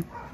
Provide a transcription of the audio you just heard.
Mm-hmm.